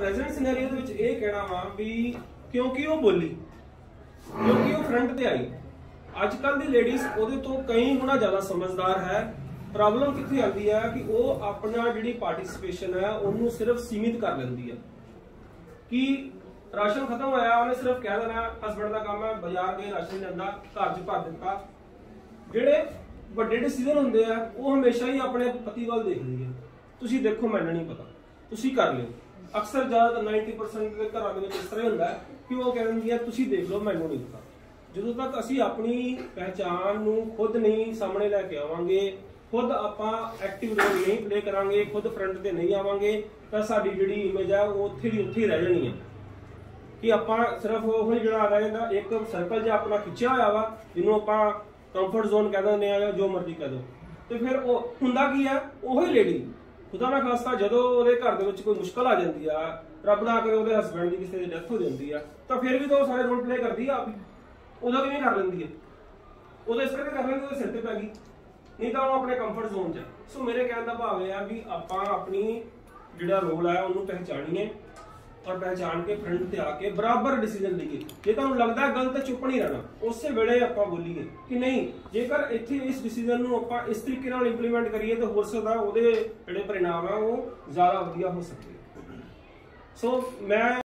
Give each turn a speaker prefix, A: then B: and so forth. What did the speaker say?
A: Present scenario ਦੇ ਵਿੱਚ ਇਹ ਕਹਿਣਾ ਵਾ ਵੀ ਕਿਉਂਕਿ ਉਹ ਬੋਲੀ, ਕਿਉਂਕਿ ਉਹ ਫਰੰਟ ਤੇ ਆਈ ਅੱਜ ਕੱਲ ਦੀ ਲੇਡੀਜ਼ ਉਹਦੇ ਤੋਂ ਕਈ ਗੁਣਾ ਜ਼ਿਆਦਾ ਸਮਝਦਾਰ ਹੈ। ਪ੍ਰੋਬਲਮ ਕਿੱਥੇ ਆਉਂਦੀ ਹੈ ਕਿ ਉਹ ਆਪਣਾ ਜਿਹੜੀ ਪਾਰਟਿਸਿਪੇਸ਼ਨ ਹੈ, ਉਹਨੂੰ ਸਿਰਫ ਸੀਮਿਤ ਕਰ ਲੈਂਦੀ ਹੈ। ਕਿ ਰਾਸ਼ਨ ਖਤਮ ਹੋਇਆ, ਉਹਨੇ ਸਿਰਫ ਕਹਿ ਦੇਣਾ ਹਸਬੰਡ ਦਾ ਕੰਮ ਹੈ, ਬਾਜ਼ਾਰ ਗਏ, ਰਾਸ਼ਨ ਲੈਂਦਾ, ਘਰ 'ਚ ਭਰ ਦਿੱਤਾ। ਜਿਹੜੇ ਵੱਡੇ ਡਿਸੀਜਨ ਹੁੰਦੇ ਆ, ਉਹ ਹਮੇਸ਼ਾ ਹੀ ਆਪਣੇ ਪਤੀ ਵੱਲ ਦੇਖਦੀ ਹੈ ਤੁਸੀਂ ਦੇਖੋ, ਮੈਨੂੰ ਨਹੀਂ ਪਤਾ। ਤੁਸੀਂ ਕਰ ਲਿਓ। ਅਕਸਰ ਜ਼ਿਆਦਾ 90% ਦੇ ਘਰਾਂ ਦੇ ਵਿੱਚ ਇਸ ਤਰ੍ਹਾਂ ਹੀ ਹੁੰਦਾ ਹੈ ਕਿ ਉਹ ਕਹਿ ਦਿੰਦੀ ਤੁਸੀਂ ਦੇਖ ਲਓ, ਮੈਨੂੰ ਨਹੀਂ ਪਤਾ। ਜਦੋਂ ਤੱਕ ਅਸੀਂ ਆਪਣੀ ਪਹਿਚਾਨ ਨੂੰ ਖੁਦ ਨਹੀਂ ਸਾਹਮਣੇ ਲੈ ਕੇ ਆਵਾਂਗੇ, ਖੁਦ ਆਪਾਂ ਐਕਟਿਵ ਰੋਲ ਨਹੀਂ ਪਲੇ ਕਰਾਂਗੇ, ਖੁਦ ਫਰੰਟ ਤੇ ਨਹੀਂ ਆਵਾਂਗੇ, ਤਾਂ ਸਾਡੀ ਜਿਹੜੀ ਇਮੇਜ ਹੈ, ਉਹ ਉੱਥੇ ਦੀ ਉੱਥੇ ਰਹਿ ਜਾਣੀ ਹੈ। ਕਿ ਆਪਾਂ ਸਿਰਫ ਉਹ ਜਿਹੜਾ ਆ ਜਾਂਦਾ, ਇੱਕ ਸਰਕਲ ਜਿਹਾ ਆਪਣਾ ਖਿੱਚਿਆ ਹੋਇਆ ਵਾ, ਜਿਹਨੂੰ ਆਪਾਂ ਕੰਫਰਟ ਜ਼ੋਨ ਕਹਿ ਦਿੰਦੇ ਆ ਜੋ ਮਰਜ਼ੀ ਕਹਿ ਦੋ ਤੇ ਫਿਰ ਉਹ ਹੁੰਦਾ ਕੀ ਆ ਉਹੀ ਲੇਡੀ ਖੁਦਾ ਨਾ ਖਾਸਤਾ ਜਦੋਂ ਉਹਦੇ ਘਰ ਦੇ ਵਿੱਚ ਕੋਈ ਮੁਸ਼ਕਲ ਆ ਜਾਂਦੀ ਆ, ਰੱਬ ਨਾ ਕਰੇ ਉਹਦੇ ਹਸਬੰਡ ਦੀ ਕਿਸੇ ਦੀ ਡੈਥ ਹੋ ਜਾਂਦੀ ਆ, ਤਾਂ ਫਿਰ ਵੀ ਤਾਂ ਉਹ ਸਾਰੇ ਰੋਲ ਪਲੇ ਕਰਦੀ ਆ ਆਪ ਹੀ। ਉਦੋਂ ਕਿਵੇਂ ਕਰ ਲੈਂਦੀ ਹੈ ਉਦੋਂ ਇਸ ਕਰਕੇ ਕਰ ਲੈਂਦੀ, ਉਹਦੇ ਸਿਰ ਤੇ ਪੈ ਗਈ। ਨਹੀਂ ਤਾਂ ਉਹ ਆਪਣੇ ਕੰਫਰਟ ਜ਼ੋਨ 'ਚ ਸੋ ਮੇਰੇ ਕਹਿਣ ਦਾ ਭਾਵ ਇਹ ਆ ਵੀ ਆਪਾਂ ਆਪਣੀ ਜਿਹੜਾ ਰੋਲ ਹੈ ਉਹਨੂੰ ਪਹਿਚਾਣੀਏ ਔਰ ਪਹਿਚਾਣ ਕੇ ਫਰੰਟ ਤੇ ਆ ਕੇ ਬਰਾਬਰ ਡਿਸੀਜਨ ਲਈਏ ਜੇ ਤੁਹਾਨੂੰ ਲੱਗਦਾ ਗਲਤ, ਚੁੱਪ ਨਹੀਂ ਰਹਿਣਾ। ਉਸੇ ਵੇਲੇ ਆਪਾਂ ਬੋਲੀਏ ਕਿ ਨਹੀਂ, ਜੇਕਰ ਇੱਥੇ ਇਸ ਡਿਸੀਜਨ ਨੂੰ ਆਪਾਂ ਇਸ ਤਰੀਕੇ ਨਾਲ ਇੰਪਲੀਮੈਂਟ ਕਰੀਏ ਤਾਂ ਹੋ ਸਕਦਾ ਉਹਦੇ ਜਿਹੜੇ ਪਰਿਣਾਮ ਆ, ਉਹ ਜ਼ਿਆਦਾ ਵਧੀਆ ਹੋ ਸਕਦੇ ਸੋ ਮੈਂ